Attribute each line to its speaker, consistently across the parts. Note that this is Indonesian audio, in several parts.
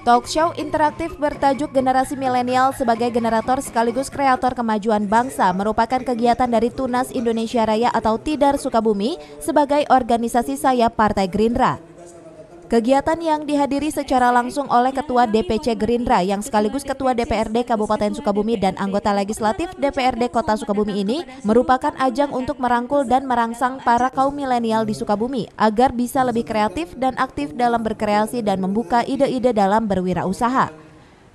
Speaker 1: Talk show interaktif bertajuk Generasi Milenial sebagai generator sekaligus kreator kemajuan bangsa merupakan kegiatan dari Tunas Indonesia Raya atau Tidar Sukabumi sebagai organisasi sayap Partai Gerindra. Kegiatan yang dihadiri secara langsung oleh Ketua DPC Gerindra yang sekaligus Ketua DPRD Kabupaten Sukabumi dan anggota legislatif DPRD Kota Sukabumi ini merupakan ajang untuk merangkul dan merangsang para kaum milenial di Sukabumi agar bisa lebih kreatif dan aktif dalam berkreasi dan membuka ide-ide dalam berwirausaha.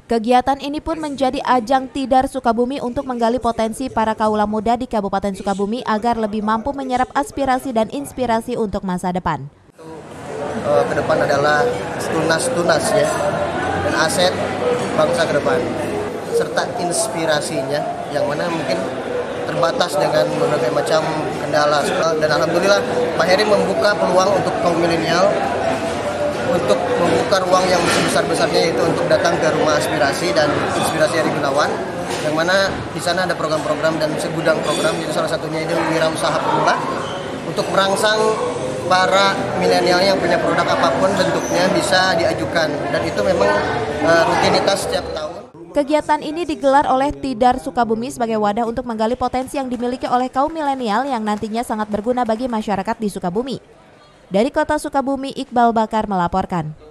Speaker 1: Kegiatan ini pun menjadi ajang Tidar Sukabumi untuk menggali potensi para kaula muda di Kabupaten Sukabumi agar lebih mampu menyerap aspirasi dan inspirasi untuk masa depan
Speaker 2: uh, ke depan adalah tunas-tunas ya. Dan aset bangsa ke depan. Serta inspirasinya yang mana mungkin terbatas dengan berbagai macam kendala. Dan alhamdulillah Pak Heri membuka peluang untuk kaum milenial untuk membuka ruang yang sebesar-besarnya yaitu untuk datang ke rumah aspirasi dan inspirasi Heri Gunawan. Yang mana di sana ada program-program dan segudang program. Jadi salah satunya itu wirausaha pemula untuk merangsang para milenial yang punya produk apa pun bentuknya bisa diajukan dan itu memang uh, rutinitas setiap tahun.
Speaker 1: Kegiatan ini digelar oleh Tidar Sukabumi sebagai wadah untuk menggali potensi yang dimiliki oleh kaum milenial yang nantinya sangat berguna bagi masyarakat di Sukabumi. Dari kota Sukabumi, Iqbal Bakar melaporkan.